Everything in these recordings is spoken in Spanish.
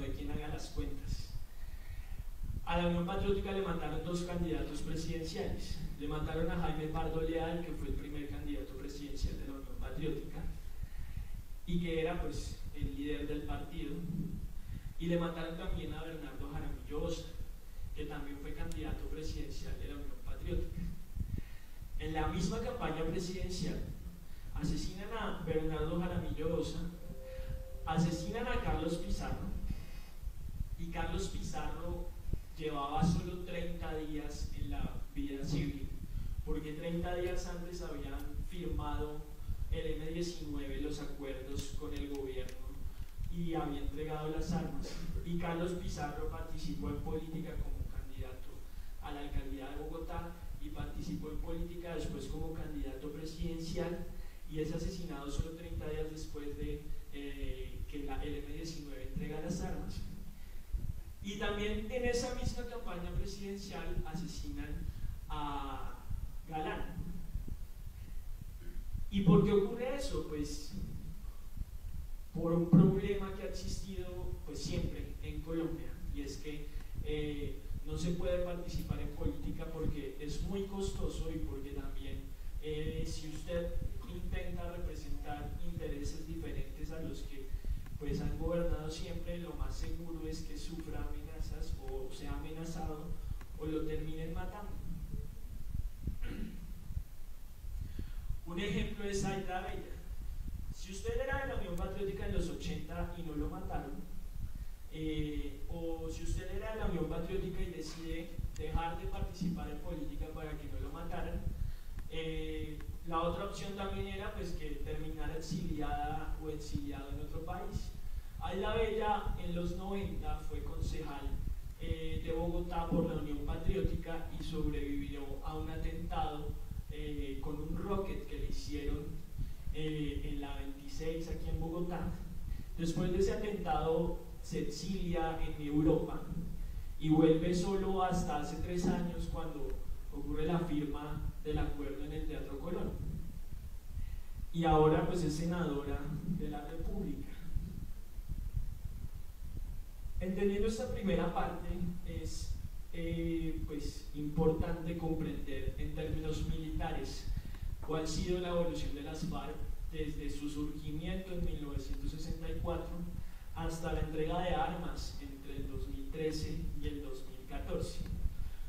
de quien haga las cuentas. A la Unión Patriótica le mandaron dos candidatos presidenciales. Le mandaron a Jaime Pardo Leal, que fue el primer candidato presidencial de la Unión Patriótica, y que era pues el líder del partido. Y le mandaron también a Bernardo Jaramillo que también fue candidato presidencial de la Unión Patriótica. En la misma campaña presidencial, asesinan a Bernardo Jaramillo asesinan a Carlos Pizarro, y Carlos Pizarro llevaba solo 30 días en la vida civil, porque 30 días antes habían firmado el M-19 los acuerdos con el gobierno y había entregado las armas. Y Carlos Pizarro participó en política como candidato a la alcaldía de Bogotá y participó en política después como candidato presidencial y es asesinado solo 30 días después de eh, que la, el M-19 entrega las armas. Y también en esa misma campaña presidencial asesinan a Galán. ¿Y por qué ocurre eso? Pues por un problema que ha existido pues siempre en Colombia y es que eh, no se puede participar en política porque es muy costoso y porque también eh, si usted intenta representar intereses diferentes a los que pues han gobernado siempre, lo más seguro es que sufra amenazas o sea amenazado o lo terminen matando. Un ejemplo es Aida Bella. Si usted era de la Unión Patriótica en los 80 y no lo mataron, eh, o si usted era de la Unión Patriótica y decide dejar de participar en política para que no lo mataran, eh, la otra opción también era pues, que terminara exiliada o exiliado en otro país. Ayla Bella en los 90 fue concejal eh, de Bogotá por la Unión Patriótica y sobrevivió a un atentado eh, con un rocket que le hicieron eh, en la 26 aquí en Bogotá. Después de ese atentado se exilia en Europa y vuelve solo hasta hace tres años cuando ocurre la firma del acuerdo en el Teatro Colón. Y ahora pues es senadora de la República. Entendiendo esta primera parte, es eh, pues, importante comprender en términos militares cuál ha sido la evolución de las FARC desde su surgimiento en 1964 hasta la entrega de armas entre el 2013 y el 2014.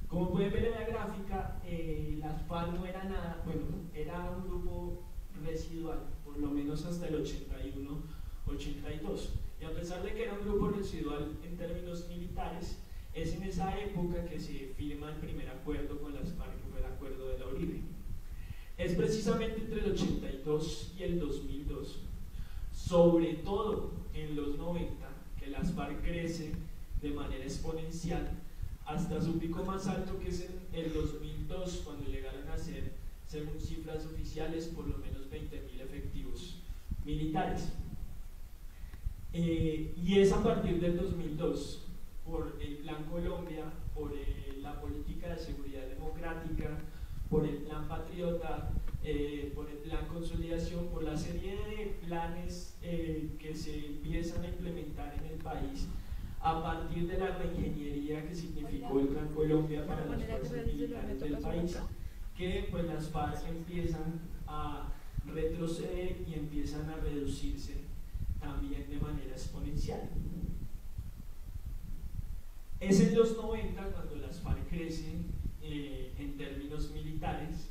Como pueden ver en la gráfica, eh, las FARC no era nada, bueno, era un grupo residual, por lo menos hasta el 81-82. Y a pesar de que era un grupo residual en términos militares, es en esa época que se firma el primer acuerdo con las FARC, el acuerdo de la Uribe. Es precisamente entre el 82 y el 2002, sobre todo en los 90, que las FARC crecen de manera exponencial hasta su pico más alto que es en el 2002 cuando llegaron a ser, según cifras oficiales, por lo menos 20.000 efectivos militares. Eh, y es a partir del 2002, por el Plan Colombia, por eh, la política de seguridad democrática, por el Plan Patriota, eh, por el Plan Consolidación, por la serie de planes que se empiezan a implementar en el país a partir de la reingeniería que significó el Plan Colombia para las fuerzas militares del país, que pues las FARC empiezan a retroceder y empiezan a reducirse también de manera exponencial. Es en los 90 cuando las FARC crecen eh, en términos militares,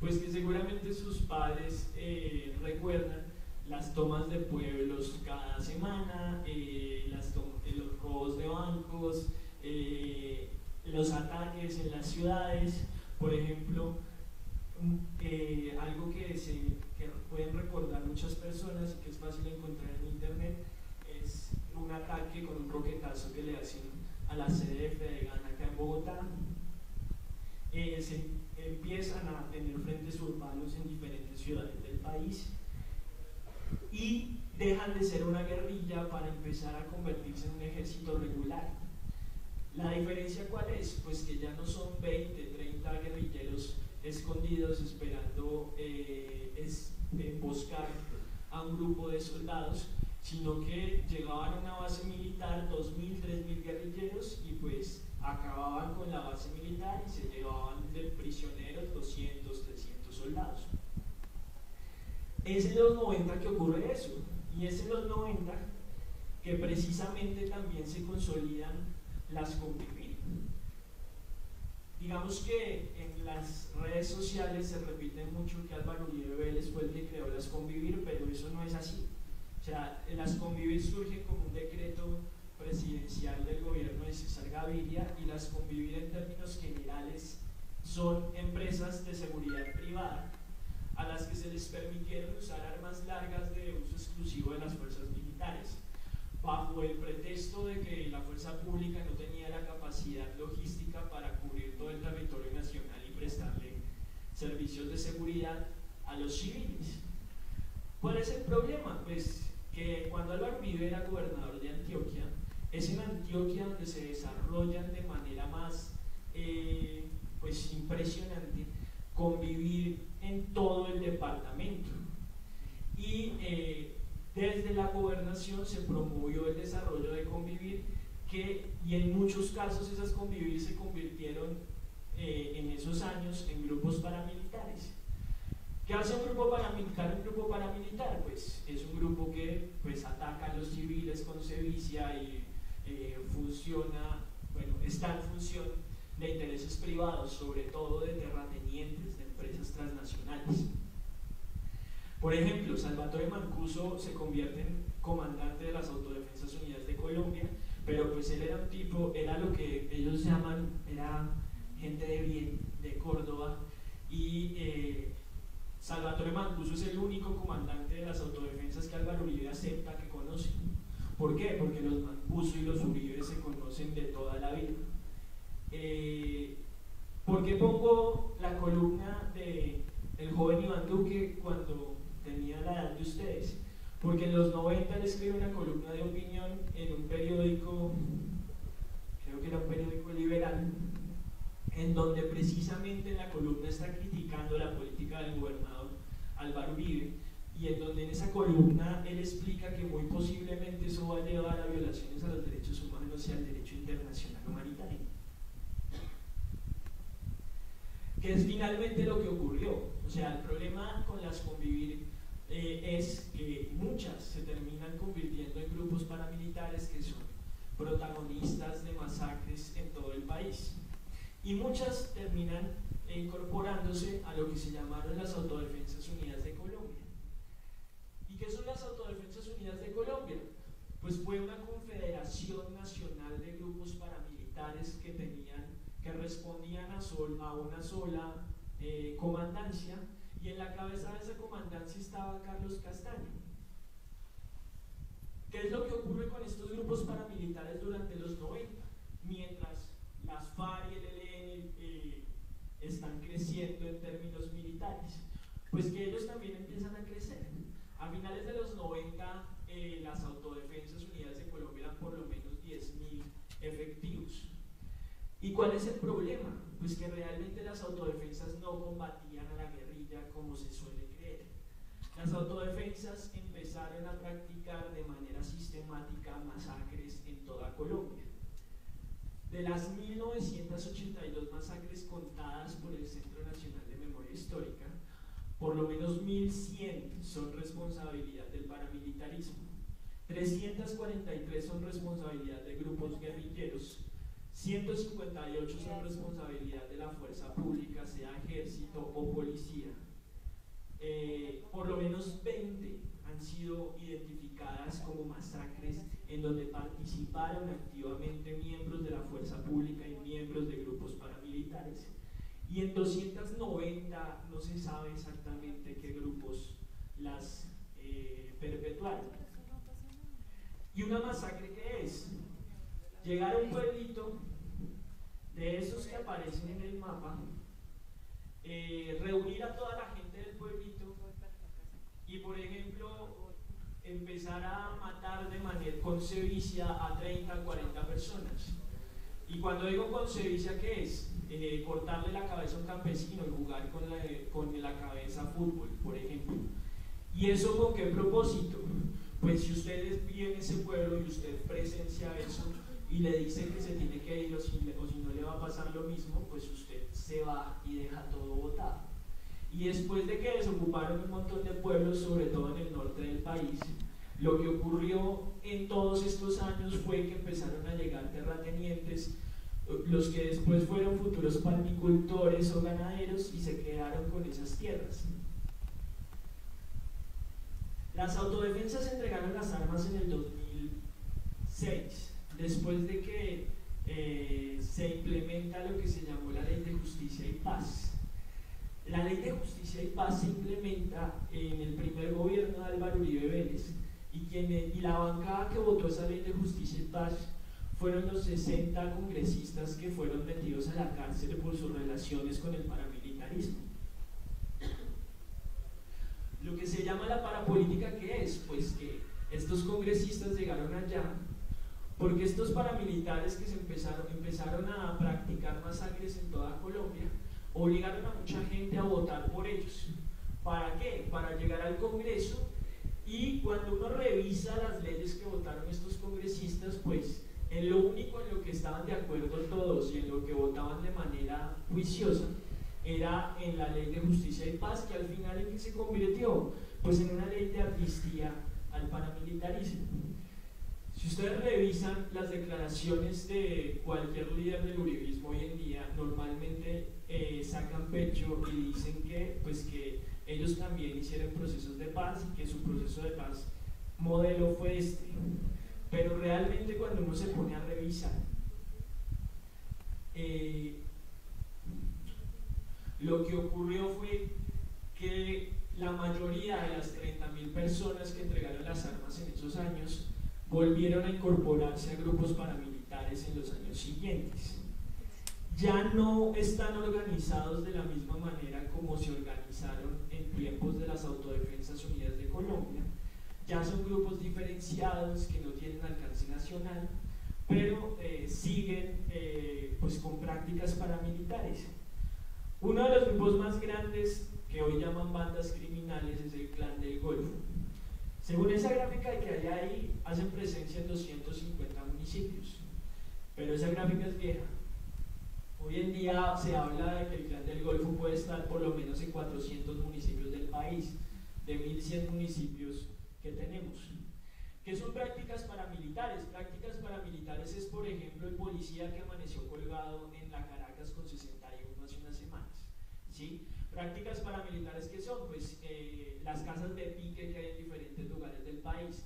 pues que seguramente sus padres eh, recuerdan las tomas de pueblos cada semana, eh, los robos de bancos, los ataques en las ciudades, por ejemplo, mm, algo que, se, pueden recordar muchas personas y que es fácil encontrar en internet es un ataque con un roquetazo que le hacen a la sede de Gana acá en Bogotá. se empiezan a tener frentes urbanos en diferentes ciudades del país y dejan de ser una guerrilla para empezar a convertirse en un ejército regular. ¿La diferencia cuál es? Pues que ya no son 20, 30 guerrilleros escondidos esperando eh, emboscar a un grupo de soldados, sino que llegaban a una base militar 2.000, 3.000 guerrilleros y pues acababan con la base militar y se llevaban de prisioneros 200, 300 soldados. Es en los 90 que ocurre eso, y es en los 90 que precisamente también se consolidan las convivir. Digamos que en las redes sociales se repite mucho que Álvaro Uribe Vélez fue el que creó las convivir, pero eso no es así. O sea, las convivir surgen como un decreto presidencial del gobierno de César Gaviria y las convivir en términos generales son empresas de seguridad privada a las que se les permitieron usar armas largas de uso exclusivo de las fuerzas militares, bajo el pretexto de que la fuerza pública no tenía la capacidad logística para cubrir todo el territorio nacional y prestarle servicios de seguridad a los civiles. ¿Cuál es el problema? Pues que cuando Álvaro Uribe era gobernador de Antioquia, es en Antioquia donde se desarrollan de manera más eh, pues impresionante convivir en todo el departamento. Y eh, desde la gobernación se promovió el desarrollo de convivir, que, y en muchos casos esas convivir se convirtieron eh, en esos años en grupos paramilitares. ¿Qué hace un grupo paramilitar? Un grupo paramilitar, pues es un grupo que pues, ataca a los civiles con sevicia y eh, funciona, bueno, está en función de intereses privados, sobre todo de terratenientes, de empresas transnacionales. Por ejemplo, Salvatore Mancuso se convierte en comandante de las Autodefensas Unidas de Colombia, pero pues él era un tipo, era lo que ellos llaman, era gente de bien, de Córdoba, y eh, Salvatore Mancuso es el único comandante de las autodefensas que Álvaro Uribe acepta que conoce. ¿Por qué? Porque los Mancuso y los Uribe se conocen de toda la vida. Eh, ¿Por qué pongo la columna de el joven Iván Duque cuando tenía la edad de ustedes? Porque en los 90 él escribe una columna de opinión en un periódico, creo que era un periódico liberal, en donde precisamente la columna está criticando la política del gobernador Álvaro Uribe y en donde en esa columna él explica que muy posiblemente eso va a llevar a violaciones a los derechos humanos y al derecho internacional humanitario. Que es finalmente lo que ocurrió. O sea, el problema con las convivir eh, es que muchas se terminan convirtiendo en grupos paramilitares que son protagonistas de masacres en todo el país. Y muchas terminan incorporándose a lo que se llamaron las Autodefensas Unidas de Colombia qué son las Autodefensas Unidas de Colombia? Pues fue una confederación nacional de grupos paramilitares que tenían, que respondían a, a una sola eh, comandancia y en la cabeza de esa comandancia estaba Carlos Castaño. ¿Qué es lo que ocurre con estos grupos paramilitares durante los 90? Mientras las FARC y el ELN eh, están creciendo en términos militares, pues que ellos también empiezan a crecer. A finales de los 90, eh, las Autodefensas Unidas de Colombia eran por lo menos 10.000 efectivos. ¿Y cuál es el problema? Pues que realmente las autodefensas no combatían a la como se suele creer. Las autodefensas empezaron a practicar de manera sistemática masacres en toda Colombia. De las 1982 masacres contadas por el Centro Nacional de Memoria Histórica, por lo menos 1.100 son responsabilidad del paramilitarismo, 343 son responsabilidad de grupos guerrilleros, 158 son responsabilidad de la fuerza pública, sea ejército o policía. Eh, por lo menos 20 han sido identificadas como masacres en donde participaron activamente miembros de la fuerza pública y miembros de grupos paramilitares. Y en 290 no se sabe exactamente qué grupos las eh, perpetuaron. ¿Y una masacre qué es? Llegar a un pueblito de esos que aparecen en el mapa, eh, reunir a toda la gente del pueblito y, por ejemplo, empezar a matar de manera con sevicia a 30, 40 personas. Y cuando digo con sevicia, ¿qué es? Eh, cortarle la cabeza a un campesino y jugar con la, con la cabeza fútbol, por ejemplo. ¿Y eso con qué propósito? pues si usted vive en ese pueblo y usted presencia eso y le dice que se tiene que ir o si, o si no le va a pasar lo mismo, pues usted se va y deja todo botado. Y después de que desocuparon un montón de pueblos, sobre todo en el norte del país, lo que ocurrió en todos estos años fue que empezaron a llegar terratenientes, los que después fueron futuros palmicultores o ganaderos y se quedaron con esas tierras. Las autodefensas entregaron las armas en el 2006, después de que eh, se implementa lo que se llamó la Ley de Justicia y Paz. La Ley de Justicia y Paz se implementa en el primer gobierno de Álvaro Uribe Vélez y, y la bancada que votó esa Ley de Justicia y Paz fueron los 60 congresistas que fueron metidos a la cárcel por sus relaciones con el paramilitarismo. Lo que se llama la parapolítica, ¿qué es? Pues que estos congresistas llegaron allá porque estos paramilitares que se empezaron, empezaron a practicar masacres en toda Colombia obligaron a mucha gente a votar por ellos. ¿Para qué? Para llegar al Congreso y cuando uno revisa las leyes que votaron estos congresistas, pues en lo único en lo que estaban de acuerdo todos y en lo que votaban de manera juiciosa era en la ley de justicia y paz, que al final en qué se convirtió, pues en una ley de amnistía al paramilitarismo. Si ustedes revisan las declaraciones de cualquier líder del uribismo hoy en día, normalmente eh, sacan pecho y dicen que, pues que ellos también hicieron procesos de paz y que su proceso de paz modelo fue este. Pero realmente cuando uno se pone a revisar, eh, lo que ocurrió fue que la mayoría de las 30.000 personas que entregaron las armas en esos años volvieron a incorporarse a grupos paramilitares en los años siguientes. Ya no están organizados de la misma manera como se organizaron en tiempos de las Autodefensas Unidas de Colombia. Ya son grupos diferenciados que no tienen alcance nacional, pero eh, siguen eh, pues con prácticas paramilitares. Uno de los grupos más grandes que hoy llaman bandas criminales es el Clan del Golfo según esa gráfica que hay ahí, hacen presencia en 250 municipios, pero esa gráfica es vieja. Hoy en día se habla de que el Clan del Golfo puede estar por lo menos en 400 municipios del país, de 1100 municipios que tenemos. ¿Qué son prácticas paramilitares? Prácticas paramilitares es, por ejemplo, el policía que amaneció colgado en la Caracas con 61 hace unas semanas. ¿sí? Prácticas paramilitares que son, pues, eh, las casas de pique que hay en diferentes lugares del país,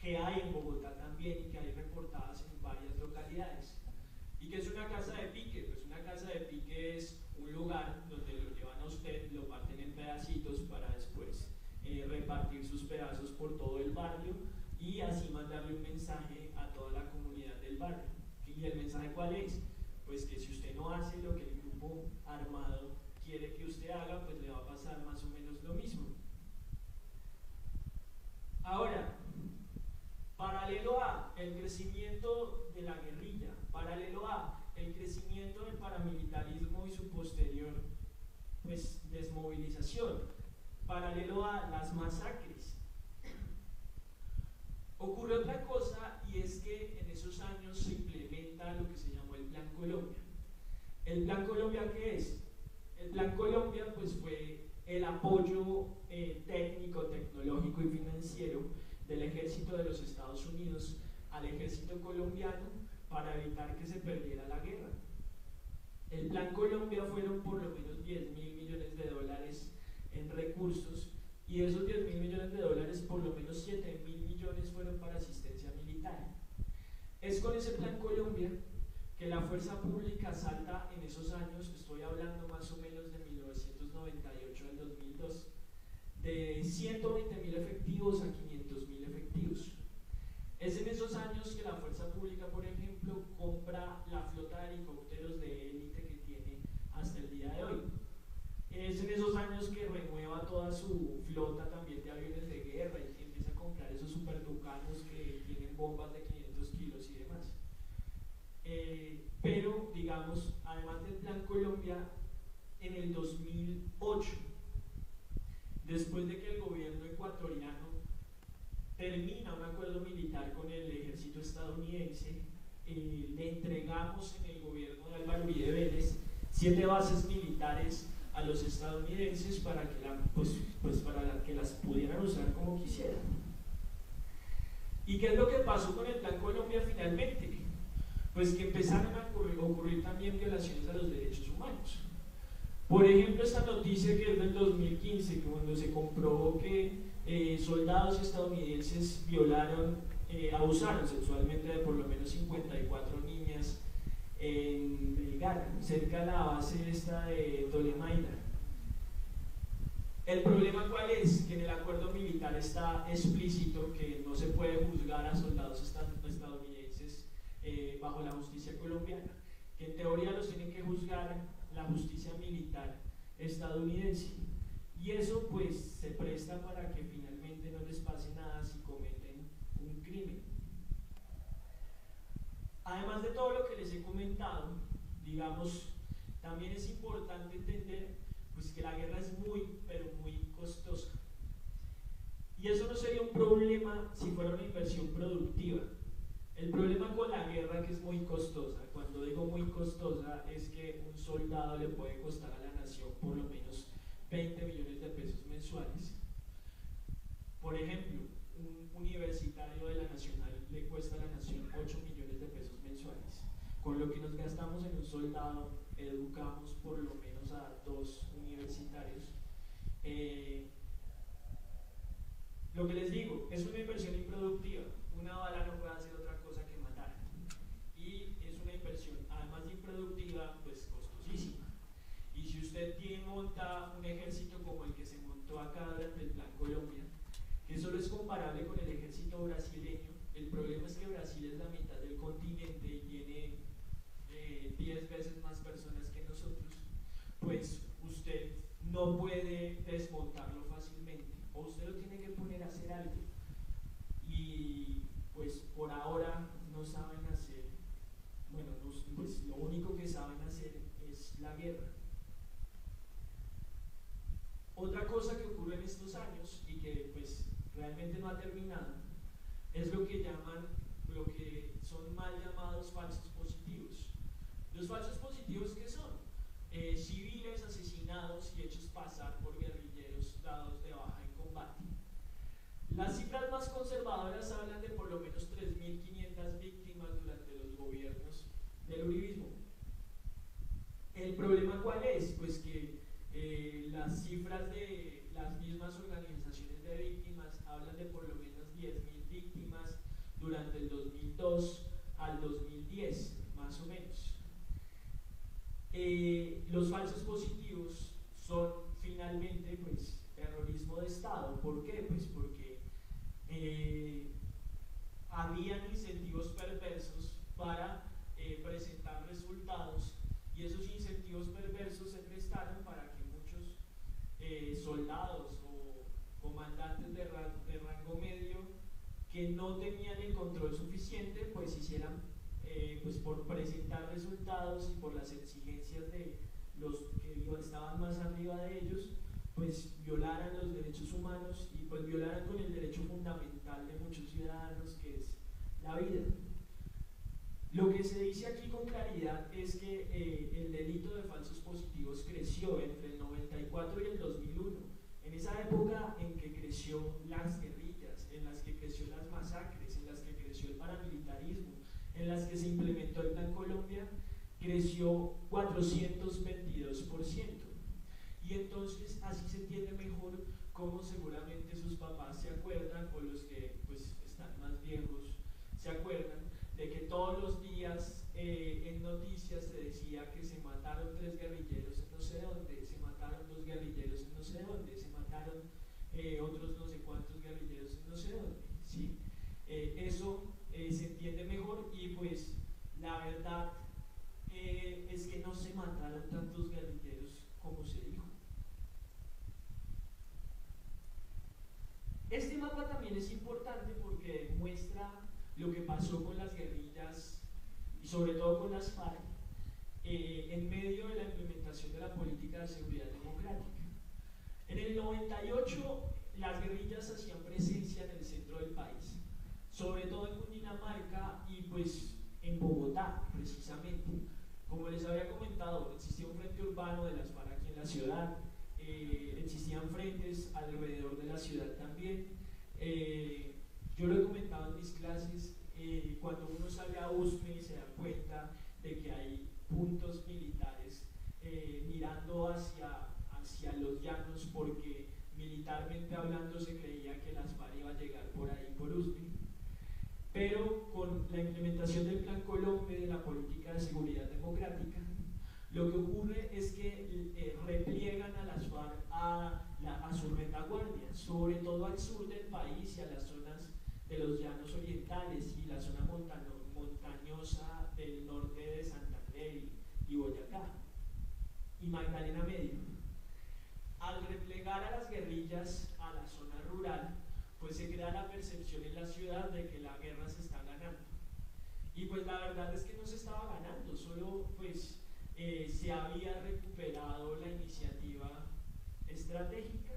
que hay en Bogotá también y que hay reportadas en varias localidades. ¿Y qué es una casa de pique? Pues una casa de pique es un lugar donde lo llevan a usted, lo parten en pedacitos para después eh, repartir sus pedazos por todo el barrio y así mandarle un mensaje a toda la comunidad del barrio. ¿Y el mensaje es? Pues que si usted no hace lo que el grupo armado quiere que usted haga, pues le va a pasar más o menos lo mismo. Ahora, paralelo a el crecimiento de la guerrilla, paralelo a el crecimiento del paramilitarismo y su posterior pues, desmovilización, paralelo a las masacres, ocurre otra cosa y es que en esos años se implementa lo que se llamó el Plan Colombia. ¿El Plan Colombia qué es? El Plan Colombia pues, fue el apoyo eh, técnico, tecnológico y financiero del ejército de los Estados Unidos al ejército colombiano para evitar que se perdiera la guerra. El Plan Colombia fueron por lo menos 10 mil millones de dólares en recursos y esos 10 mil millones de dólares por lo menos 7 mil millones fueron para asistencia militar. Es con ese Plan Colombia que la fuerza pública salta en esos años, estoy hablando más o menos de 1998 al 2002, de 120 mil efectivos a 500 mil efectivos. Es en esos años que la fuerza pública, por ejemplo, compra la flota de helicópteros de élite que tiene hasta el día de hoy. Es en esos años que renueva toda su flota también de aviones de guerra y que empieza a comprar esos supertucanos que tienen bombas de 500 kilos y demás. Eh, pero, digamos, además del Plan Colombia, en el 2008, después de que el gobierno ecuatoriano termina un acuerdo militar con el ejército estadounidense, eh, le entregamos en el gobierno de Álvaro Uribe Vélez siete bases militares a los estadounidenses para que, pues, pues para que las pudieran usar como quisieran. ¿Y qué es lo que pasó con el Plan Colombia finalmente? Pues que empezaron a ocurrir, también violaciones a los derechos humanos. Por ejemplo, esta noticia que es del 2015, cuando se comprobó que eh, soldados estadounidenses violaron, eh, abusaron sexualmente de por lo menos 54 niñas en Belgar, cerca de la base esta de Tolemaida. El problema cuál es? Que en el acuerdo militar está explícito que no se puede juzgar a soldados estadounidenses eh, bajo la justicia colombiana, que en teoría los tienen que juzgar la justicia militar estadounidense. Y eso pues se presta para que finalmente no les pase nada si cometen un crimen. Además de todo lo que les he comentado, digamos, también es importante entender pues, que la guerra es muy, pero muy costosa. Y eso no sería un problema si fuera una inversión productiva. El problema con la guerra que es muy costosa, cuando digo muy costosa, es que un soldado le puede costar a la nación por lo menos 20 millones de pesos mensuales. Por ejemplo, un universitario de la Nacional le cuesta a la nación 8 millones de pesos mensuales. Con lo que nos gastamos en un soldado, educamos por lo menos a dos universitarios. Eh, lo que les digo, es una inversión improductiva. Una bala no puede hacer otra cosa que matar. Y es una inversión, improductiva, pues costosísima. Y si usted tiene, monta un ejército como el que se montó acá durante el Plan Colombia, que solo es comparable con el ejército brasileño, el problema es que Brasil es la mitad del continente y tiene 10 eh, veces más personas que nosotros, pues usted no puede desmontarlo fácilmente o usted lo tiene que poner a hacer algo. Y pues por ahora no saben hacer, bueno, pues lo único que saben hacer es la guerra. Otra cosa que ocurre en estos años y que pues realmente no ha terminado es lo que llaman, lo que son mal llamados falsos positivos. Los falsos positivos que son eh, civiles asesinados y hechos pasar por guerrilleros dados de baja en combate. Las cifras más conservadoras hablan de por lo menos 3.500 víctimas durante los gobiernos del uribismo. ¿El problema cuál es? Pues que eh, las cifras de las mismas organizaciones de víctimas hablan de por lo menos 10.000 víctimas durante el 2002 al 2010, más o menos. Eh, los falsos positivos son finalmente pues terrorismo de Estado. ¿Por qué? Pues porque eh, habían incentivos perversos para eh, presentar resultados y esos incentivos perversos se prestaron para que muchos soldados o comandantes de, de rango medio que no tenían el control suficiente pues hicieran eh, por presentar resultados y por las exigencias de los que estaban más arriba de ellos, pues violaran los derechos humanos y pues violaran con el derecho fundamental de muchos ciudadanos que es la vida. Lo que se dice aquí con claridad es que eh, el delito de falsos positivos creció entre el 94 y el 2001. En esa época en que creció las guerrillas, en las que creció las masacres, en las que creció el paramilitarismo, las que se implementó el Plan Colombia, creció 422%. Y entonces así se entiende mejor cómo seguramente sus papás se acuerdan, o los que pues, están más viejos se acuerdan, de que todos los días eh, en noticias se decía que se mataron tres guerrilleros en no sé dónde, se mataron dos guerrilleros en no sé dónde, se mataron eh, otros no sé cuántos guerrilleros en no sé dónde. ¿sí? Eh, eso eh, se entiende mejor y pues la verdad eh, es que no se mataron tantos guerrilleros como se dijo. Este mapa también es importante porque muestra lo que pasó con las guerrillas y sobre todo con las FARC eh, en medio de la implementación de la política de seguridad democrática. En el 98 las guerrillas hacían presencia en el centro del país, sobre todo en Cundinamarca y pues en Bogotá, precisamente. Como les había comentado, existía un frente urbano de las FARC aquí en la ciudad, eh, existían frentes alrededor de la ciudad también. Eh, yo lo he comentado en mis clases, eh, cuando uno sale a USME se da cuenta de que hay puntos militares mirando hacia, hacia los llanos porque militarmente hablando se creía que las FARC iba a llegar por ahí, por USME. Pero con la implementación del Plan Colombia de la política de lo que ocurre es que eh, repliegan a las FARC a, a su retaguardia, sobre todo al sur del país y a las zonas de los llanos orientales y la zona montañosa del norte de Santander y Boyacá y Magdalena Medio. Al replegar a las guerrillas a la zona rural, pues se crea la percepción en la ciudad de que la guerra se está. Y pues la verdad es que no se estaba ganando, solo pues eh, se había recuperado la iniciativa estratégica,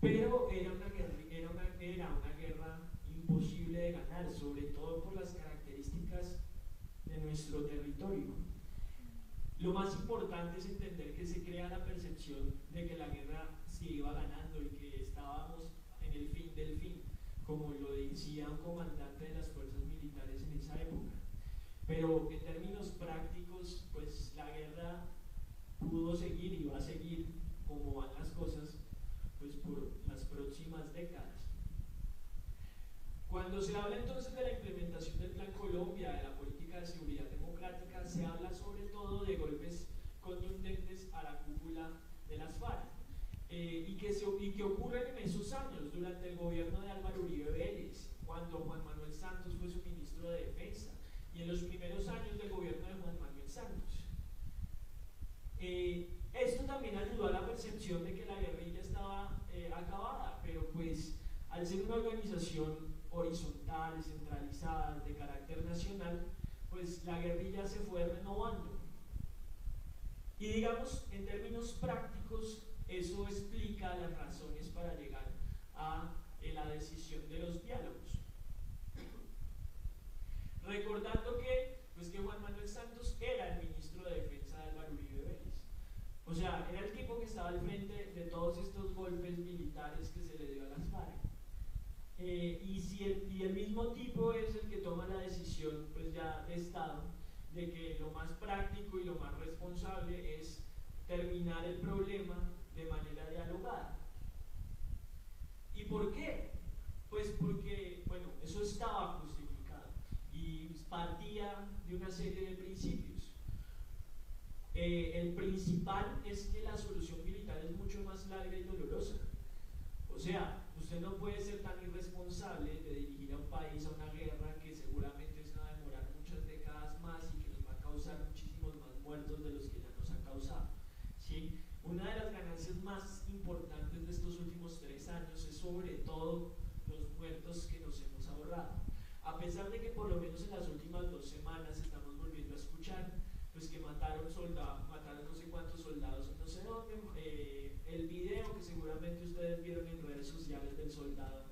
pero era una, guerra, era, una, era una guerra imposible de ganar, sobre todo por las características de nuestro territorio. Lo más importante es entender que se crea la percepción de que la guerra se iba ganando y que estábamos en el fin del fin, como lo decía un comandante de las fuerzas militares en esa época. Pero en términos prácticos, pues la guerra pudo seguir y va a seguir como van las cosas, pues por las próximas décadas. Cuando se habla entonces de la implementación del Plan Colombia, de la política de seguridad democrática, se habla sobre todo de golpes contundentes a la cúpula de las FARC. Eh, y, que se, y que ocurren en esos años, durante el gobierno de Álvaro Uribe Vélez, cuando Juan Manuel Santos fue su ministro de Defensa, y los primeros años del gobierno de Juan Manuel Santos. Eh, esto también ayudó a la percepción de que la guerrilla estaba eh, acabada, pero pues al ser una organización horizontal, centralizada, de carácter nacional, pues la guerrilla se fue renovando. Y digamos, en términos prácticos, eso explica las razones para llegar a eh, la decisión de los diálogos. Recordando que, pues que Juan Manuel Santos era el ministro de Defensa de Álvaro Uribe Vélez. O sea, era el tipo que estaba al frente de todos estos golpes militares que se le dio a las FARC. Eh, y, si el, y el mismo tipo es el que toma la decisión, pues ya de Estado, de que lo más práctico y lo más responsable es terminar el problema de manera dialogada. ¿Y por qué? Pues porque, bueno, eso estaba y partía de una serie de principios. Eh, el principal es que la solución militar es mucho más larga y dolorosa. O sea, usted no puede ser tan irresponsable de dirigir a un país a una guerra que seguramente se va a demorar muchas décadas más y que nos va a causar muchísimos más muertos de los que ya nos ha causado. ¿sí? Una de las ganancias más importantes de estos últimos tres años es sobre todo los muertos que nos hemos ahorrado a pesar de que por lo menos en las últimas dos semanas estamos volviendo a escuchar pues que mataron soldados, mataron no sé cuántos soldados no sé dónde, eh, el video que seguramente ustedes vieron en redes sociales del soldado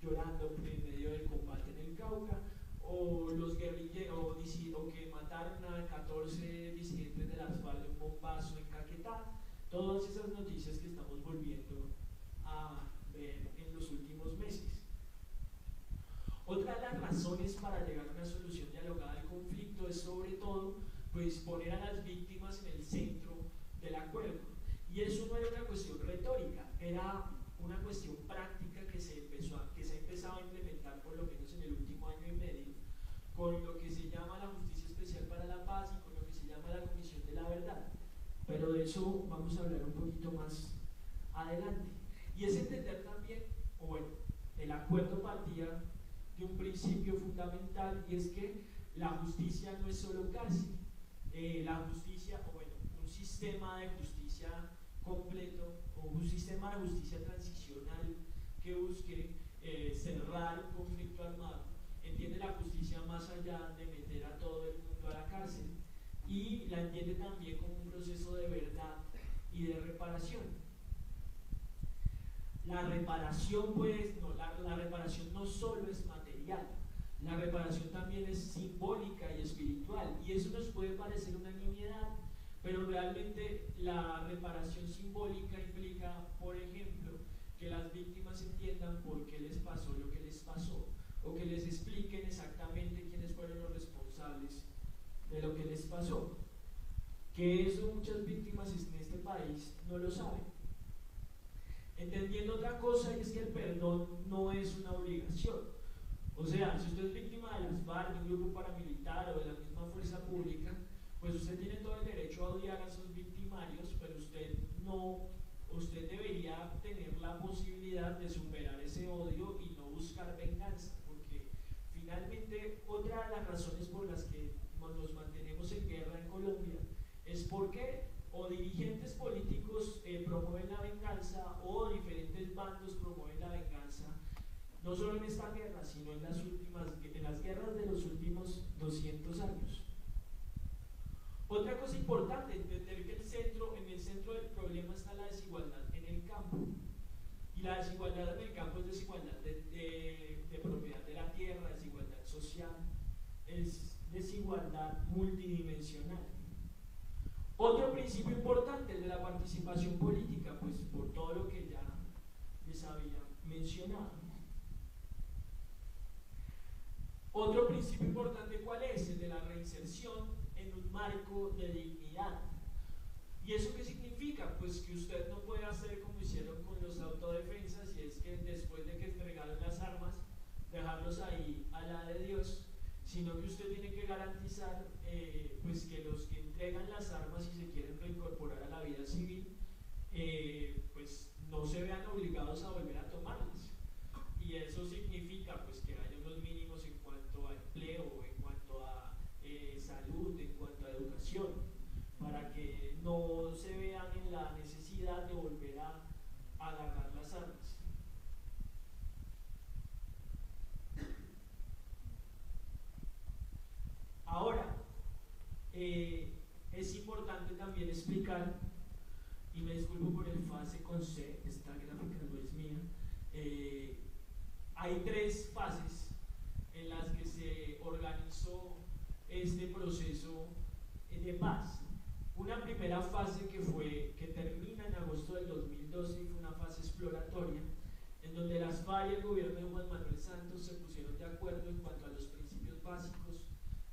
llorando en medio del combate en el Cauca, o los guerrilleros, o, que mataron a 14 disidentes de las FARC de un bombazo en Caquetá, todas esas noticias que estamos volviendo a ver en los últimos meses. Otra de las razones para llegar a una solución dialogada al conflicto es sobre todo pues, poner a las víctimas en el centro del acuerdo. Y eso no era una cuestión retórica, era una cuestión práctica que se, empezó a, que se ha empezado a implementar por lo menos en el último año y medio, con lo que se llama la Justicia Especial para la Paz y con lo que se llama la Comisión de la Verdad. Pero de eso vamos a hablar un poquito más adelante. Y es entender también, o bueno, el acuerdo partía de un principio fundamental y es que la justicia no solo cárcel, eh, la justicia, o bueno, un sistema de justicia completo o un sistema de justicia transicional que busque eh, cerrar un conflicto armado, entiende la justicia más allá de meter a todo el mundo a la cárcel y la entiende también como un proceso de verdad y de reparación. la reparación, pues, no, la, la reparación no solo es material, la reparación también es simbólica y espiritual. Y eso nos puede parecer una nimiedad, pero realmente la reparación simbólica implica, por ejemplo, que las víctimas entiendan por qué les pasó lo que les pasó, o que les expliquen exactamente quiénes fueron los responsables de lo que les pasó. Que eso muchas víctimas en este país no lo saben. Entendiendo otra cosa, es que el perdón no es una obligación. O sea, si usted es víctima de las FARC, de un grupo paramilitar o de la misma fuerza pública, pues usted tiene todo el derecho a odiar a sus victimarios, pero usted no, usted debería tener la posibilidad de superar ese odio y no buscar venganza, porque finalmente otra de las razones por las que nos mantenemos en guerra en Colombia es porque o dirigentes políticos eh, promueven la venganza o diferentes bandos promueven la venganza, no solo en esta guerra, sino en las últimas, en las guerras de los últimos 200 años. Otra cosa importante, entender que el centro, en el centro del problema está la desigualdad en el campo. Y la desigualdad en el campo es desigualdad de, de propiedad de la tierra, desigualdad social, es desigualdad multidimensional. Otro principio importante, el de la participación política, pues por todo lo que ya les había mencionado. Otro principio importante, ¿cuál es? El de la reinserción marco de dignidad. ¿Y eso qué significa? Pues que usted no puede hacer como hicieron con los autodefensas, y es que después de que entregaron las armas, dejarlos ahí a la de Dios, sino que usted tiene que garantizar eh, pues que los que entregan las armas y se quieren reincorporar a la vida civil, eh, pues no se vean obligados a volver a tomarlas. Y eso significa pues que haya unos mínimos en cuanto a empleo, en cuanto a eh, salud, en cuanto a educación, para que no se vean en la necesidad de volver a agarrar las armas. Ahora, eh, es importante también explicar, y me disculpo por esta gráfica no es mía, eh, hay tres fases en las que se organizó este proceso de paz. Una primera fase que, fue, que termina en agosto del 2012 y fue una fase exploratoria, en donde las FARC y el gobierno de Juan Manuel Santos se pusieron de acuerdo en cuanto a los principios básicos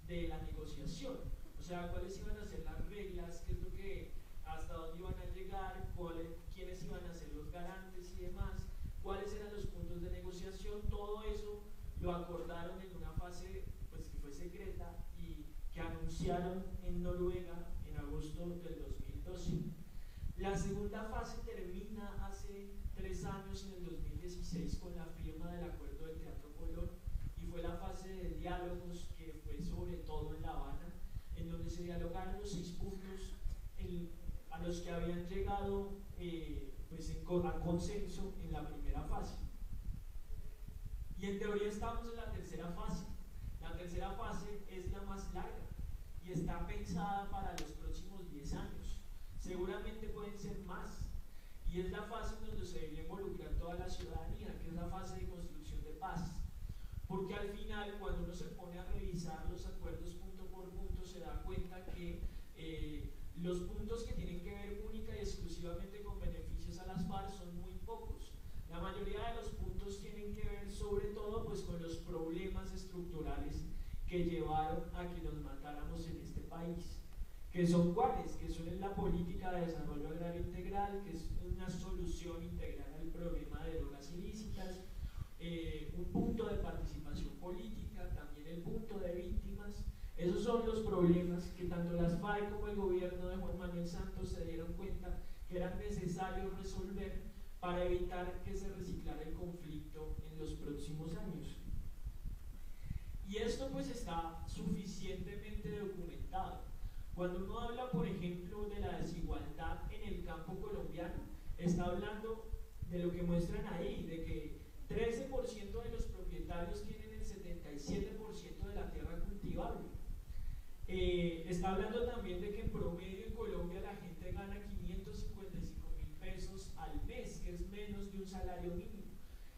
de la negociación. O sea, cuáles iban a ser las reglas, qué es lo que, hasta dónde iban a llegar, quiénes iban a ser los garantes y demás, cuáles eran los puntos de negociación, todo eso lo acordaron en una fase pues, que fue secreta y que anunciaron en Noruega en agosto del 2012. La segunda fase termina hace tres años, en el 2016, con la firma del acuerdo del Teatro Colón y fue la fase de diálogos que fue sobre todo en La Habana, en donde se dialogaron los seis puntos a los que habían llegado eh, pues a consenso en la primera fase. Y en teoría estamos en la tercera fase. La tercera fase es la más larga y está pensada para los próximos 10 años. Seguramente pueden ser más. Y es la fase donde se debería involucrar toda la ciudadanía, que es la fase de construcción de paz. Porque al final, cuando uno se pone a revisar los acuerdos punto por punto, se da cuenta que eh, los puntos que ver única y exclusivamente con beneficios a las FARC son muy pocos. La mayoría de los puntos tienen que ver sobre todo pues, con los problemas estructurales que llevaron a que nos matáramos en este país. ¿Que son cuáles? Que son la política de desarrollo agrario integral, que es una solución integral al problema de drogas ilícitas, eh, un punto de participación política, también el punto de víctimas. Esos son los problemas que tanto las FARC como el gobierno de Juan Manuel Santos se dieron cuenta que eran necesarios resolver para evitar que se reciclara el conflicto en los próximos años. Y esto pues está suficientemente documentado. Cuando uno habla, por ejemplo, de la desigualdad en el campo colombiano, está hablando de lo que muestran ahí, de que 13% de los propietarios tienen el 77% de la tierra cultivable. Eh, está hablando también de que en promedio en Colombia la gente gana 555 mil pesos al mes, que es menos de un salario mínimo.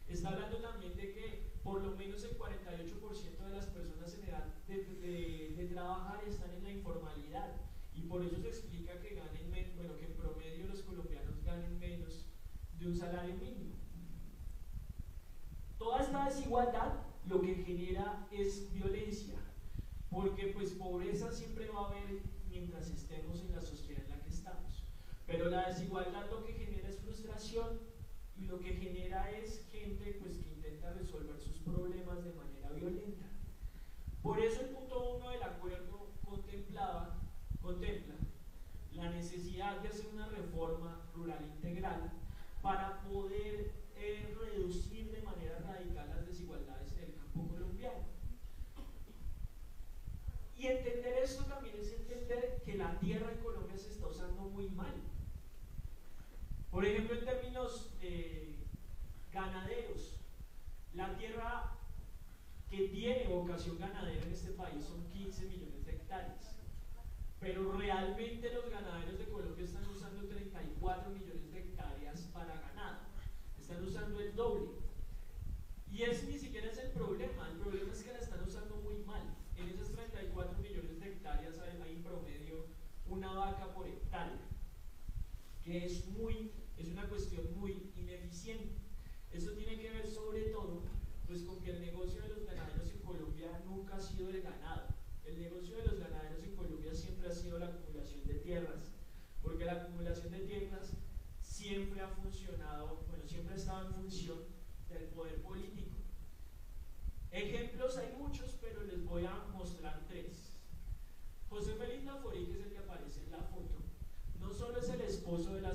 Está hablando también de que por lo menos el 48% de las personas en edad de, trabajar están en la informalidad y por eso se explica que ganen menos, bueno, que en promedio los colombianos ganen menos de un salario mínimo. Toda esta desigualdad lo que genera es violencia, porque pues pobreza siempre va a haber mientras estemos en la sociedad en la que estamos. Pero la desigualdad lo que genera es frustración y lo que genera es gente pues, que intenta resolver sus problemas de manera violenta. Por eso el punto 1 del acuerdo contemplaba, contempla la necesidad de hacer una reforma rural integral para poder eh, reducir de manera radical las desigualdades en el campo colombiano. Y entender esto también es entender que la tierra en Colombia se está usando muy mal. Por ejemplo, en términos eh, ganaderos, la tierra que tiene vocación ganadera en este país son 15 millones de hectáreas. Pero realmente los ganaderos de Colombia están usando 34 millones de hectáreas para ganado. Están usando el doble. Y ese ni siquiera es el problema. El problema es que la están usando muy mal. En esas 34 millones de hectáreas hay en promedio una vaca por hectárea que es, muy, es una cuestión muy ineficiente. Esto tiene que ver pues, con que el negocio de los ganaderos en Colombia nunca ha sido el ganado. El negocio de los ganaderos en Colombia siempre ha sido la acumulación de tierras, porque la acumulación de tierras siempre ha funcionado, bueno, siempre ha estado en función del poder político. Ejemplos hay muchos, pero les voy a mostrar tres. José Félix Laforí, que es el que aparece en la foto, no solo es el esposo de la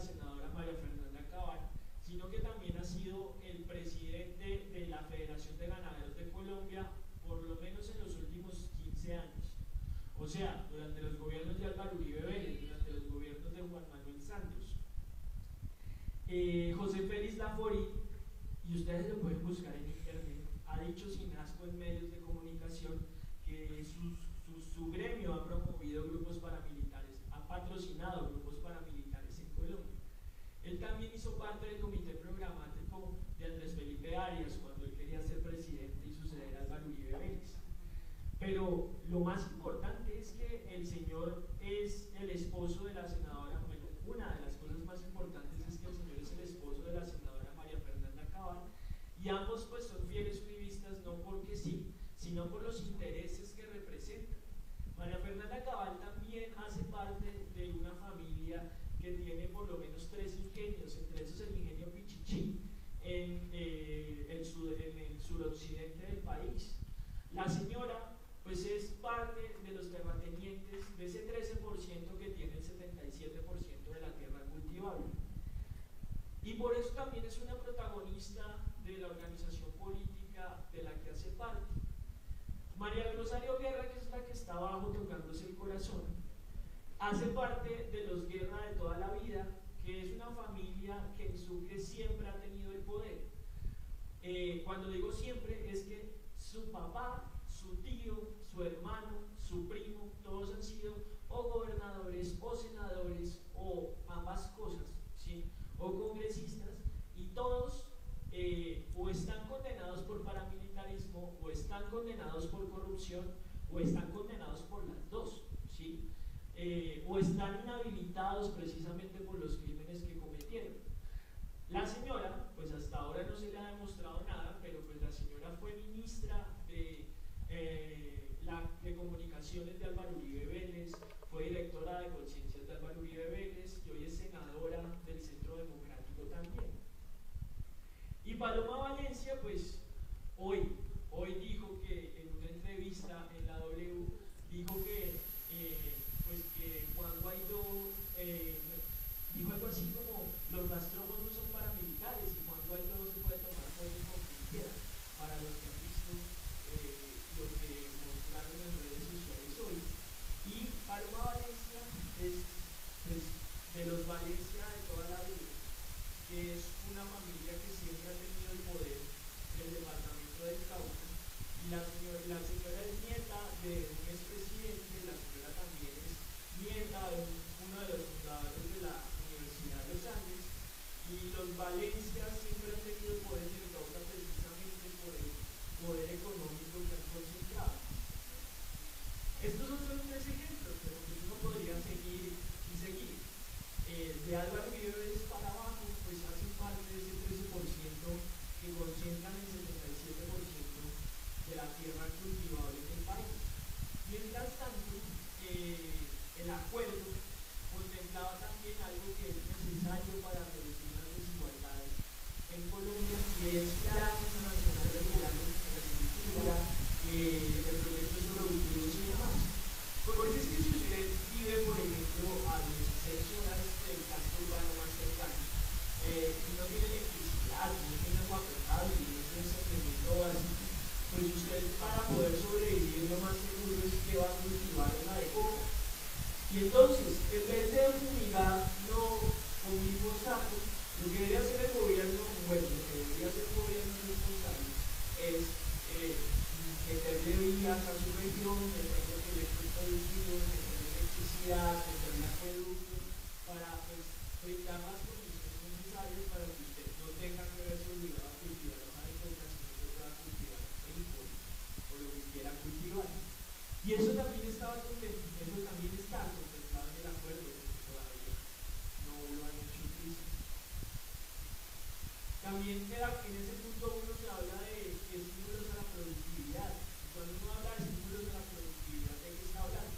También era en ese punto uno se habla de estímulos a la productividad. Cuando uno habla de estímulos a la productividad, ¿de qué está hablando?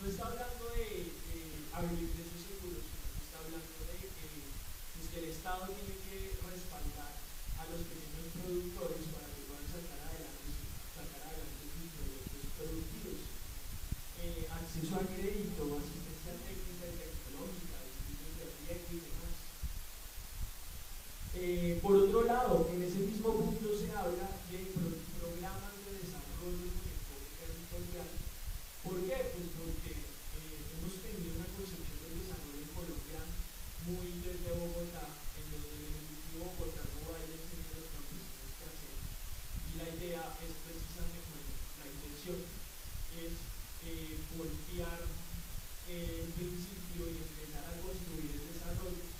No está hablando de, de abrir esos seguros, está hablando de pues, que, el Estado tiene que respaldar a los pequeños productores para que puedan sacar adelante, sacar adelante sus proyectos productivos. Eh, acceso a crédito, Eh, por otro lado, en ese mismo punto se habla de programas de desarrollo que territorial. ¿Por qué? Pues porque eh, hemos tenido una concepción del desarrollo colombiano muy desde Bogotá, en donde el Ejecutivo Bogotá no va a ir los campesinos que hacer. Y la idea es precisamente, bueno, la intención es eh, golpear el principio y empezar a construir el desarrollo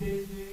desde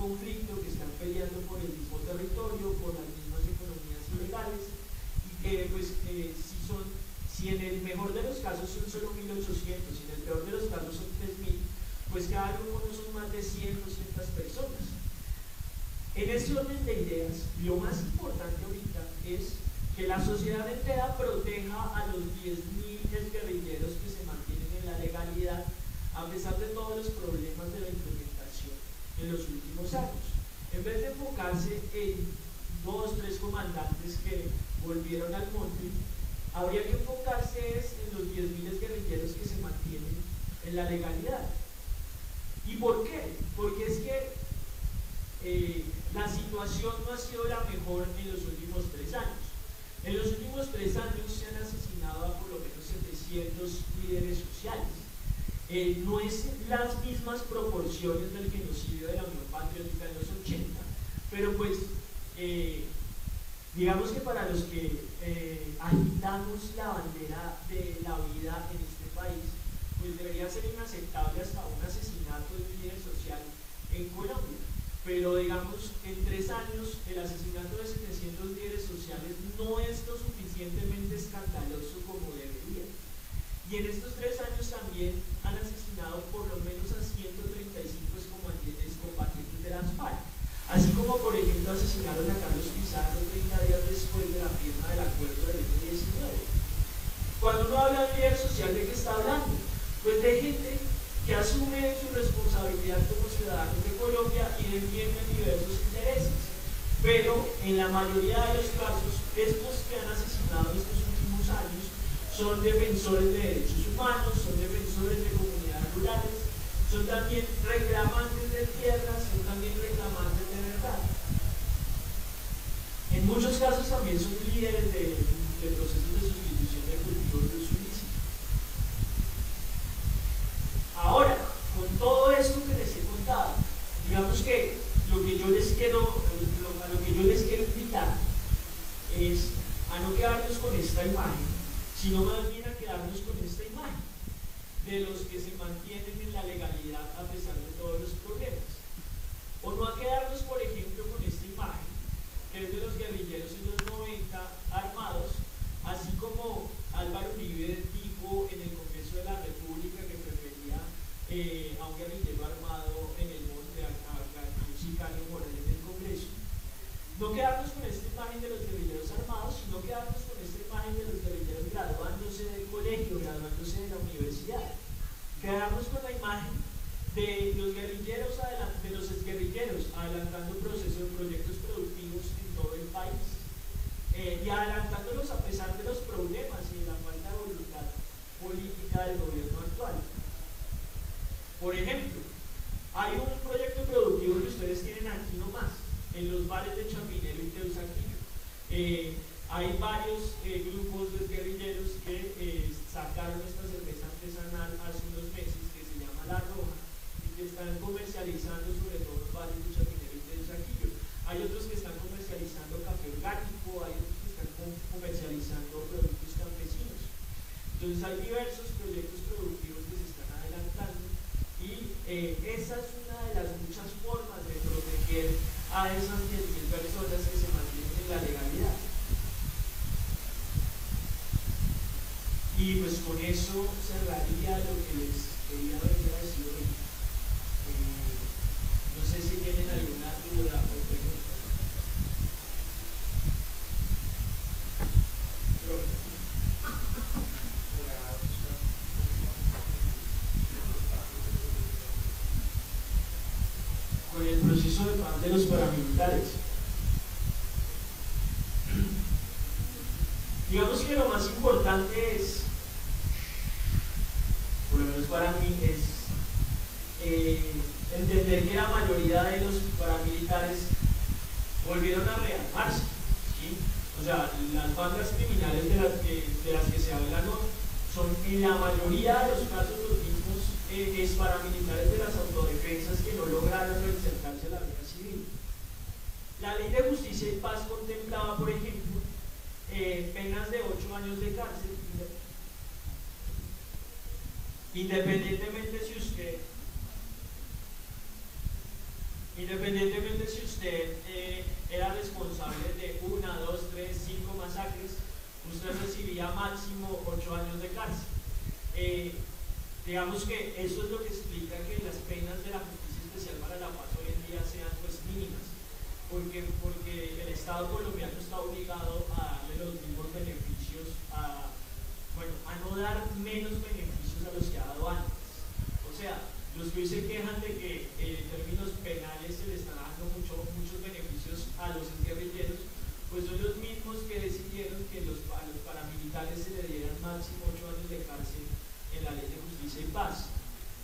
conflicto, que están peleando por el mismo territorio, por las mismas economías ilegales, y que pues eh, si son, si en el mejor de los casos son solo 1.800, y en el peor de los casos son 3.000, pues cada uno son más de 100, 200 personas. En ese orden de ideas, lo más importante ahorita es que la sociedad entera produce muchos casos también son líderes de, procesos de sustitución de cultivos de su Ahora, con todo esto que les he contado, digamos que lo que yo les quiero, a lo que yo les quiero invitar es a no quedarnos con esta imagen, sino más bien a quedarnos con esta imagen de los que se mantienen en la legalidad a pesar de todos los problemas. O no a quedarnos, por ejemplo, con esta imagen, que es de los guerrilleros en los 90 armados, así como Álvaro Uribe dijo en el Congreso de la República que prefería eh, a un guerrillero armado en el monte, a, un sicario moral en el Congreso. No quedarnos con esta imagen de los guerrilleros armados, sino quedarnos con esta imagen de los guerrilleros graduándose del colegio, graduándose de la universidad. Quedarnos con la imagen de los guerrilleros, de los exguerrilleros, adelantando procesos, proyectos productivos en todo el país eh, y adelantándolos a pesar de los problemas y de la falta de voluntad política del gobierno actual. Por ejemplo, hay un proyecto productivo que ustedes tienen aquí nomás, en los bares de Chapinero y Teusaquillo. Eh, hay varios eh, grupos de guerrilleros que sacaron esta cerveza artesanal hace unos meses que se llama La Roja y que están comercializando sobre todo los bares de Chapinero y Teusaquillo. Hay otros que están comercializando café orgánico, hay otros que están comercializando productos campesinos. Entonces hay diversos proyectos productivos que se están adelantando y eh, esa es una de las muchas formas de proteger a esas 10.000 personas que se mantienen en la legalidad. Y pues con eso cerraría lo que les quería venir a decir hoy. Eh, no sé si tienen alguna duda o pregunta. Con el de los paramilitares. Digamos que lo más importante es, por lo menos para mí, es eh, entender que la mayoría de los paramilitares volvieron a rearmarse. O sea, las bandas criminales de las que, se habla son en la mayoría de los casos los mismos eh, paramilitares de las autodefensas que no lograron a la vida civil. La ley de justicia y paz contemplaba, por ejemplo, eh, penas de 8 años de cárcel, independientemente si usted Independientemente si usted eh, era responsable de una, dos, tres, cinco masacres, usted recibía máximo ocho años de cárcel. Eh, digamos que eso es lo que explica que las penas de la justicia especial para la paz hoy en día sean pues mínimas, porque, porque el Estado colombiano está obligado a darle los mismos beneficios, a, bueno, a no dar menos beneficios a los que ha dado antes. O sea, los que hoy se quejan de que eh, en términos penales se le están dando mucho, muchos beneficios a los guerrilleros, pues son los mismos que decidieron que los, a los paramilitares se le dieran máximo ocho años de cárcel en la ley de justicia y paz.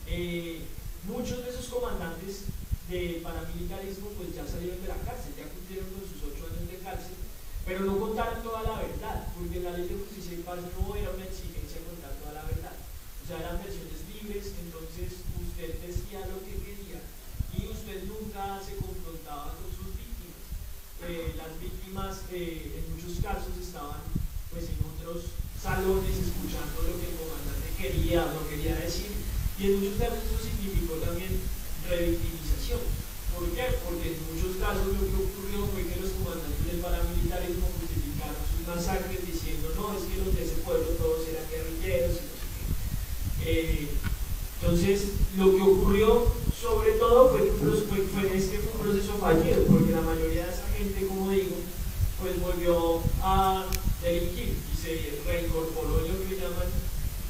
Eh, muchos de esos comandantes de paramilitarismo pues ya salieron de la cárcel, ya cumplieron con sus ocho años de cárcel, pero no contaron toda la verdad, porque la ley de justicia y paz no era una exigencia contar toda la verdad. O sea, eran versiones libres, entonces usted decía lo que quería y usted nunca se confrontaba con sus víctimas. Eh, las víctimas eh, en muchos casos estaban pues en otros salones escuchando lo que el comandante quería, lo quería decir y en muchos casos eso significó también ¿Por qué? Porque en muchos casos lo que ocurrió fue que los comandantes del justificaron sus masacres diciendo no, es que los de ese pueblo todos eran guerrilleros y no sé qué. Eh, entonces, lo que ocurrió sobre todo fue, fue, fue, este fue un proceso fallido, porque la mayoría de esa gente, como digo, pues volvió a delinquir y se reincorporó en lo que llaman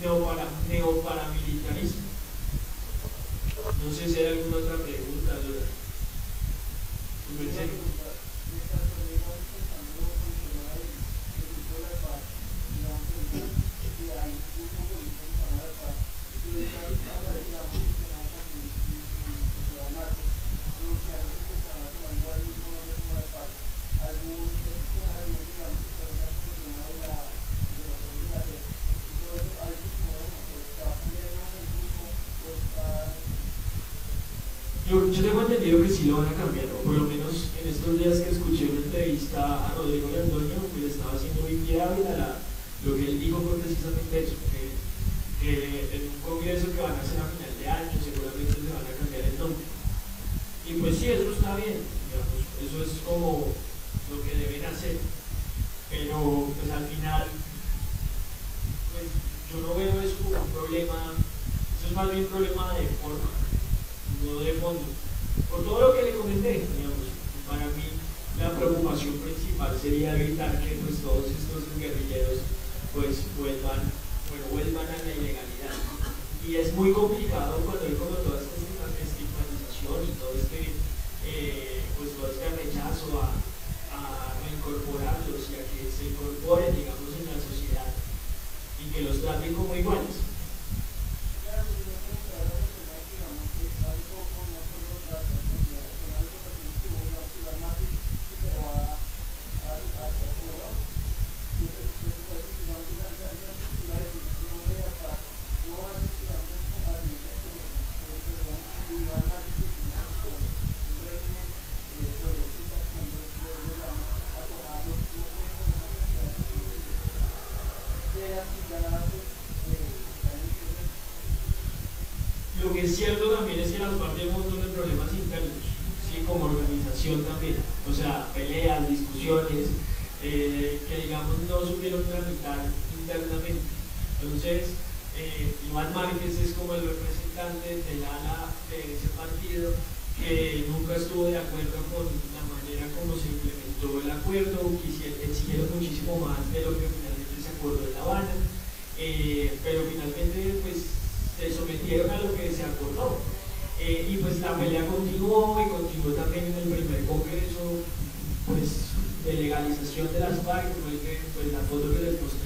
neopara, neoparamilitarismo. No sé si hay alguna otra pregunta, Lola. Yo, entendido que sí lo van a cambiar, que es cierto también es que nos parte un montón de problemas internos, ¿sí? como organización también, o sea, peleas, discusiones, eh, que digamos no supieron tramitar internamente. Entonces, eh, Iván Márquez es como el representante de la ala continuó y continuó también en el primer congreso pues, de legalización de las FARC, fue, la foto que les mostré.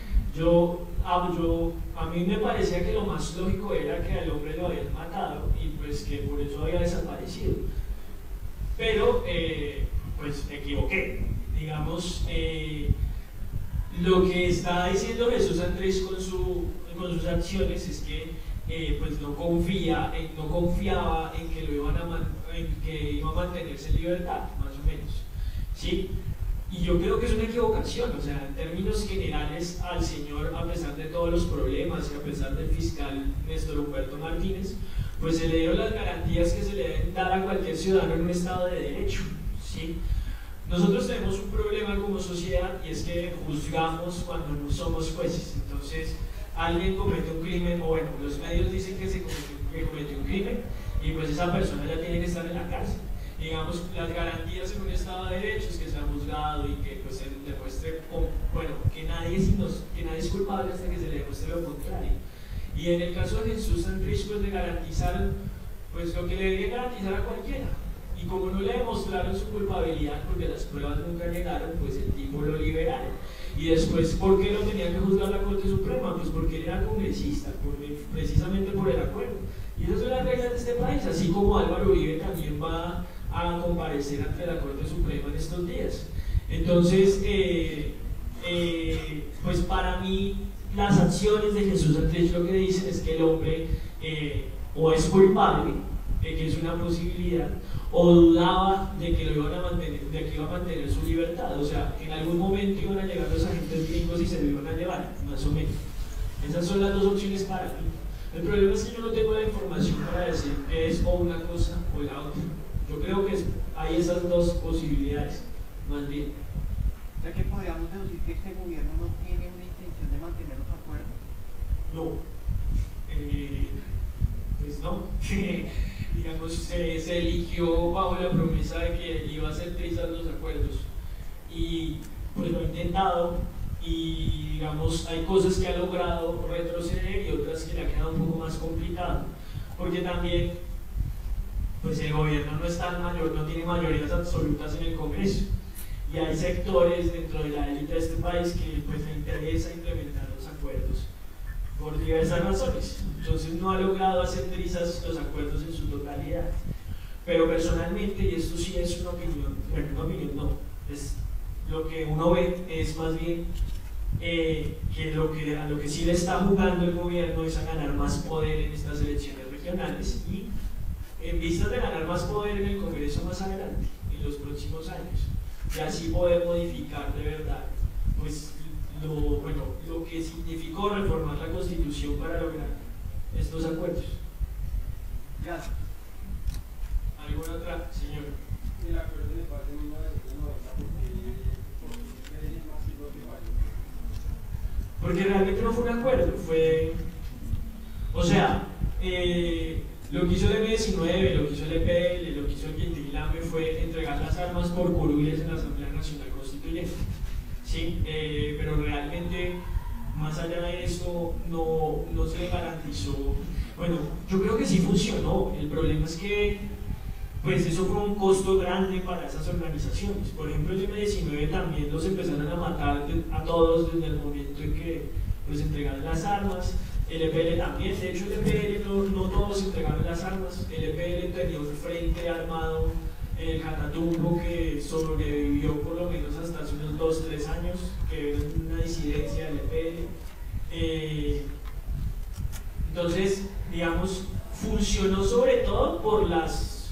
Yo, ah, yo, a mí me parecía que lo más lógico era que al hombre lo habían matado y pues que por eso había desaparecido. Pero, eh, pues me equivoqué. Digamos, eh, lo que está diciendo Jesús Andrés con, su, con sus acciones es que eh, pues no, confía, no confiaba en que, lo iban a en que iba a mantenerse en libertad, más o menos. ¿sí? Y yo creo que es una equivocación, o sea, en términos generales al señor, a pesar de todos los problemas y a pesar del fiscal Néstor Humberto Martínez, pues se le dieron las garantías que se le deben dar a cualquier ciudadano en un Estado de Derecho. ¿sí? Nosotros tenemos un problema como sociedad y es que juzgamos cuando no somos jueces. Entonces, alguien comete un crimen, o bueno, los medios dicen que, se cometió, un crimen y pues esa persona ya tiene que estar en la cárcel. Digamos, las garantías un Estado de Derecho es que se ha juzgado y que pues, se demuestre, bueno, que nadie, es que nadie es culpable hasta que se le demuestre lo contrario. Y en el caso de Jesús Santrich, pues le garantizaron pues, lo que le debía garantizar a cualquiera. Y como no le demostraron su culpabilidad porque las pruebas nunca llegaron, pues el tipo lo liberaron. Y después, ¿por qué lo tenía que juzgar la Corte Suprema? Pues porque él era congresista, precisamente por el acuerdo. Y esas son las reglas de este país, así como Álvaro Uribe también va a comparecer ante la Corte Suprema en estos días. Entonces, eh, eh, pues para mí las acciones de Jesús Andrés lo que dicen es que el hombre eh, o es culpable, que es una posibilidad, o dudaba de que, lo iban a mantener, de que iba a mantener su libertad. O sea, en algún momento iban a llegar los agentes gringos y se lo iban a llevar, más o menos. Esas son las dos opciones para mí. El problema es que yo no tengo la información para decir es o una cosa o la otra. Yo creo que hay esas dos posibilidades, más bien. Ya que podríamos deducir que este gobierno no tiene una intención de mantener los acuerdos. No. Eh, pues no. Digamos, se, se, eligió bajo la promesa de que iba a hacer trizas los acuerdos. Y pues lo ha intentado y digamos hay cosas que ha logrado retroceder y otras que le ha quedado un poco más complicado. Porque también pues el gobierno no está mayor, no tiene mayorías absolutas en el Congreso y hay sectores dentro de la élite de este país que pues le interesa implementar los acuerdos por diversas razones. Entonces no ha logrado hacer trizas los acuerdos en su totalidad. Pero personalmente, y esto sí es una opinión, bueno, una opinión no, es lo que uno ve es más bien eh, que, lo que a lo que sí le está jugando el gobierno es a ganar más poder en estas elecciones regionales y en vista de ganar más poder en el Congreso más adelante, en los próximos años y así poder modificar de verdad pues, lo, bueno, lo que significó reformar la Constitución para lograr estos acuerdos. Gracias. ¿Alguna otra, señor? El acuerdo de paz de 1990 porque realmente no fue un acuerdo, fue, o sea, eh, lo que hizo el M19, lo que hizo el EPL, lo que hizo el Quintilame fue entregar las armas por curules en la Asamblea Nacional Constituyente. Sí, eh, pero realmente, más allá de eso, no, se garantizó. Bueno, yo creo que sí funcionó. El problema es que pues eso fue un costo grande para esas organizaciones. Por ejemplo, el M19 también los empezaron a matar a todos desde el momento en que pues, entregaron las armas. El EPL también, de hecho el EPL no, todos entregaron las armas, el EPL tenía un frente armado en el Catatumbo que sobrevivió por lo menos hasta hace unos 2-3 años, que era una disidencia del EPL. Eh, entonces, digamos, funcionó sobre todo por, las,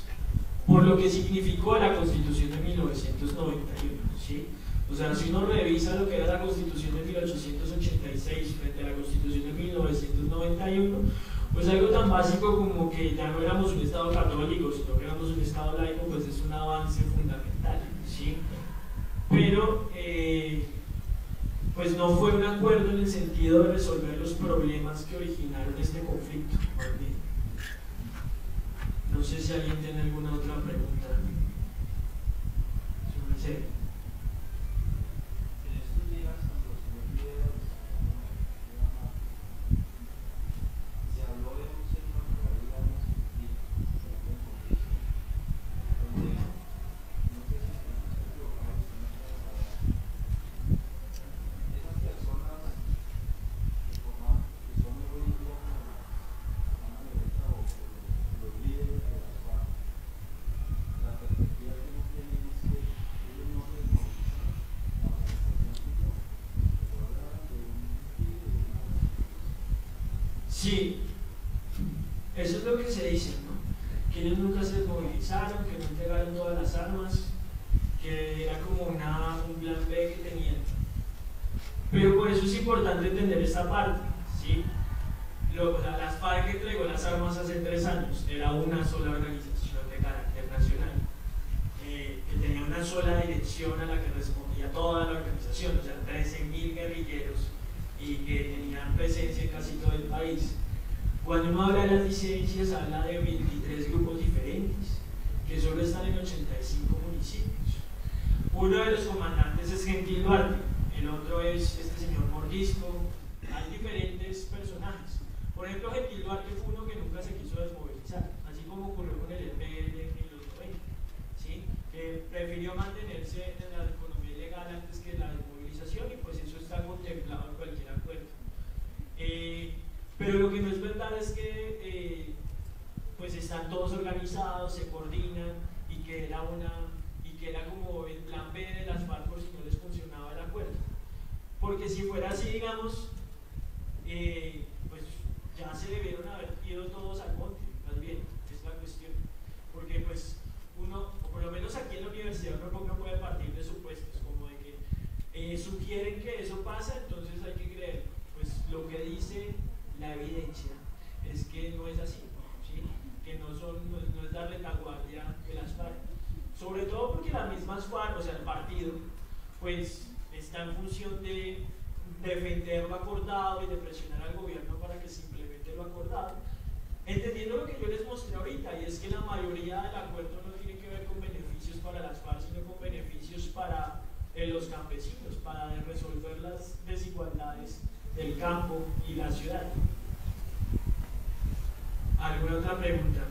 por lo que significó la Constitución de 1991. ¿sí? O sea, si uno revisa lo que era la Constitución de 1886 frente a la Constitución de 1991, pues algo tan básico como que ya no éramos un Estado católico, sino que éramos un Estado laico, pues es un avance fundamental, ¿sí? Pero, eh, pues no fue un acuerdo en el sentido de resolver los problemas que originaron este conflicto. No sé si alguien tiene alguna otra pregunta. Sí, esa parte. ¿sí? Lo, la, las FARC entregó las armas hace tres años, era una sola organización de carácter nacional, eh, que tenía una sola dirección a la que respondía toda la organización, o sea, 13.000 guerrilleros y que tenían presencia en casi todo el país. Cuando uno habla de las licencias habla de 23 grupos diferentes, que solo están en 85 municipios. Uno de los comandantes es Gentil Duarte, el otro es este señor Mordisco, you in campo y la ciudad. ¿Alguna otra pregunta?